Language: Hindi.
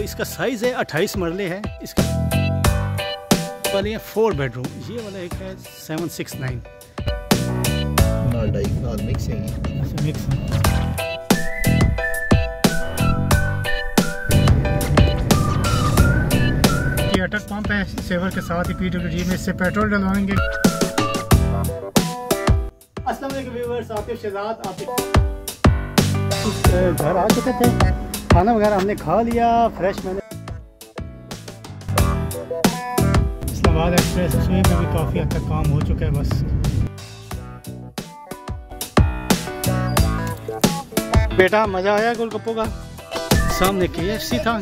तो इसका साइज़ है अट्ठाईस मरले है। इसका वाले हैं फोर बेडरूम ये वाला एक है सेवन सिक्स नाइन मिक्स है अच्छा मिक्स है। अटक पंप है सेवर के साथ ही पीडब्ल्यूडी में इससे पेट्रोल डलवाएँगे। अस्सलाम वालेकुम व्यूअर्स आतिफ शहजाद आतिफ घर आ चुके थे। खाना वगैरह हमने खा लिया फ्रेश मैंने। इस्लाबाद एक्सप्रेस वे में भी काफ़ी हद तक काम हो चुका है बस। बेटा मज़ा आया गोलगप्पों का? सामने के एफ़ सी था।